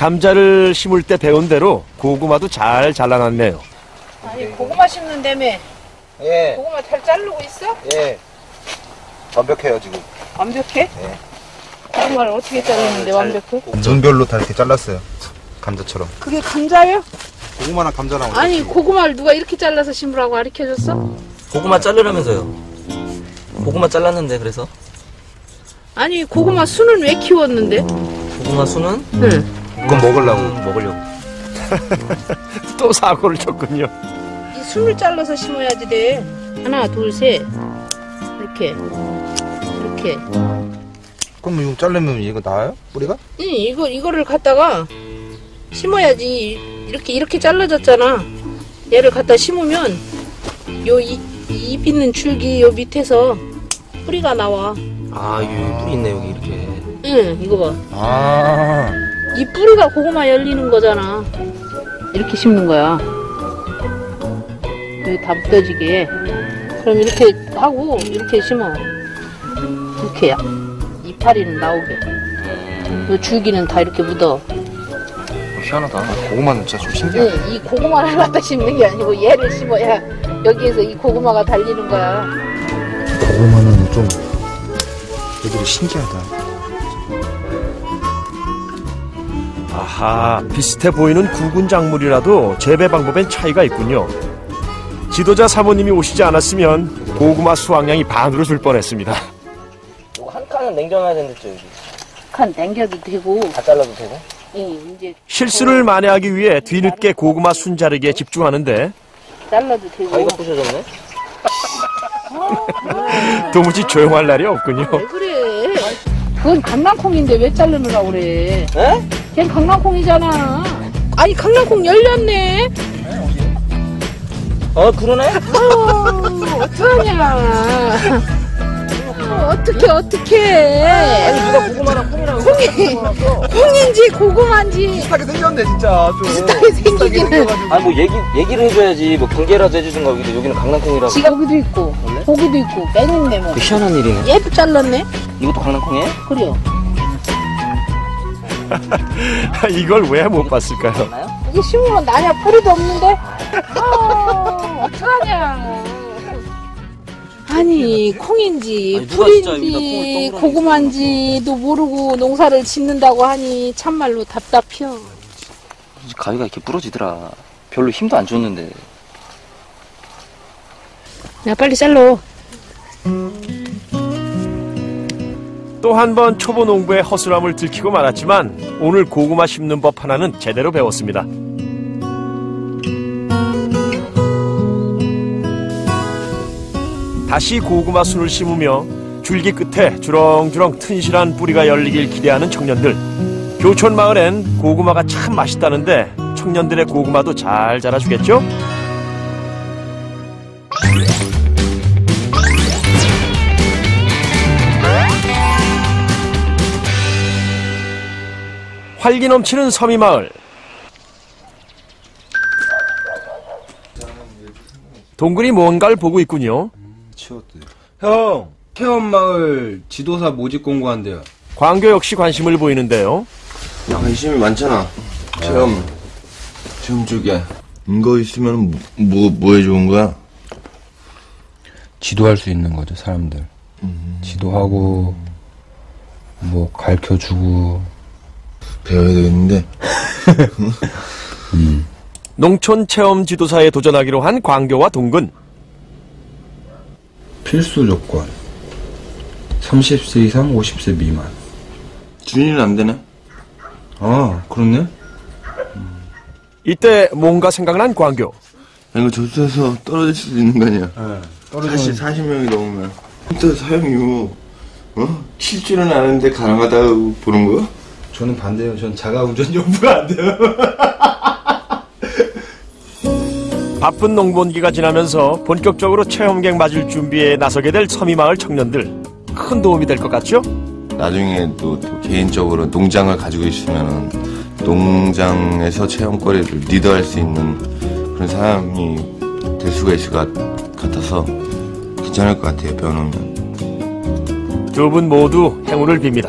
감자를 심을 때 배운 대로 고구마도 잘 잘라놨네요. 아니 고구마 심는다며 예, 고구마 잘 자르고 있어? 예. 완벽해요, 지금. 완벽해? 네. 고구마를 어떻게 자르는데 완벽해? 등별로 다 이렇게 잘랐어요. 감자처럼. 그게 감자예요? 고구마랑 감자랑 아니 고구마를 누가 이렇게 잘라서 심으라고 가르쳐줬어? 고구마 자르라면서요. 고구마 잘랐는데 그래서 아니 고구마 순은 왜 키웠는데? 고구마 수는 응. 그건 먹으려고. 음, 먹으려고. 또 사고를 쳤군요. 이 순을 잘라서 심어야지 돼. 하나 둘 셋. 이렇게 이렇게. 그럼 이거 자르면 이거 나와요? 뿌리가? 응 이거 이거를 갖다가 심어야지. 이렇게 이렇게 잘라졌잖아. 얘를 갖다 심으면 요잎 잎 있는 줄기 요 밑에서 뿌리가 나와. 아 여기 뿌리 있네 여기 이렇게. 응 이거 봐. 아. 이 뿌리가 고구마 열리는 거잖아. 이렇게 심는 거야. 여기 다 묻어지게. 그럼 이렇게 하고 이렇게 심어. 이렇게 이파리는 나오게. 이 줄기는 다 이렇게 묻어. 희한하다. 고구마는 진짜 좀 신기하다. 네, 이 고구마를 갖다 심는 게 아니고 얘를 심어야 여기에서 이 고구마가 달리는 거야. 고구마는 좀 애들이 신기하다. 아하, 비슷해 보이는 구군 작물이라도 재배 방법엔 차이가 있군요. 지도자 사모님이 오시지 않았으면 고구마 수확량이 반으로 줄 뻔했습니다. 이거 한 칸은 냉정해야 된댔죠 여기. 칸 당겨도 되고, 다 잘라도 되고. 예, 이제 실수를 만회하기 위해 뒤늦게 고구마 순자르기에 집중하는데 잘라도 되고. 가위가 부셔졌네. 도무지 조용할 날이 없군요. 왜 그래? 그건 강낭콩인데 왜 자르느라고 그래? 에? 걘 강낭콩이잖아. 아니 강낭콩 열렸네. 어 그러네. 아유 어떡하냐. 어, 어떡해 어떡해. 아니 누가 고구마랑 콩이랑 콩이 콩인지 고구마인지 비슷하게 생겼네 진짜 좀. 비슷하게 생기기는. 아니 뭐 얘기 얘기를 해줘야지 뭐 공개라도 해주든가 여기도 여기는 강낭콩이라고. 지가 고기도 있고 원래? 고기도 있고 뺑인데 뭐. 그 희한한 일이네. 얘도 잘랐네. 이것도 강낭콩이에요? 그래요. 이걸 왜 못 봤을까요? 맞나요? 이게 심으면 나냐 뿌리도 없는데. 아 어떡하냐. 아니 콩인지 아니, 누가 진짜 여기다 콩을 풀인지 고구마인지도 모르고 농사를 짓는다고 하니 참말로 답답해요. 가위가 이렇게 부러지더라. 별로 힘도 안 줬는데. 야 빨리 잘라. 또 한 번 초보 농부의 허술함을 들키고 말았지만 오늘 고구마 심는 법 하나는 제대로 배웠습니다. 다시 고구마 순을 심으며 줄기 끝에 주렁주렁 튼실한 뿌리가 열리길 기대하는 청년들. 교촌 마을엔 고구마가 참 맛있다는데 청년들의 고구마도 잘 자라주겠죠? 활기 넘치는 서미마을. 동근이 뭔가를 보고 있군요. 형, 태원마을 지도사 모집 공고한대요. 광교 역시 관심을 보이는데요. 관심이 많잖아. 체험, 체험 쪽에. 이거 있으면 뭐, 뭐에 좋은 거야? 지도할 수 있는 거죠, 사람들. 지도하고, 뭐, 가르쳐 주고. 배워야 되겠는데. 농촌 체험 지도사에 도전하기로 한 광교와 동근. 필수 조건. 30세 이상 50세 미만. 준이는 안 되네. 아, 그렇네? 이때 뭔가 생각난 광교. 이거 조수에서 떨어질 수도 있는 거 아니야. 네. 40, 40명이 넘으면. 또 사형이고, 어? 칠 줄은 아는데 가능하다고 보는 거야? 저는 반대요. 전 자가 운전 여부가 안 돼요. 바쁜 농번기가 지나면서 본격적으로 체험객 맞을 준비에 나서게 될 서미마을 청년들. 큰 도움이 될 것 같죠? 나중에 또, 또 개인적으로 농장을 가지고 있으면 농장에서 체험거리를 리더할 수 있는 그런 사람이 될 수가 있을 것 같아서 괜찮을 것 같아요, 배워놓으면. 두분 모두 행운을 빕니다.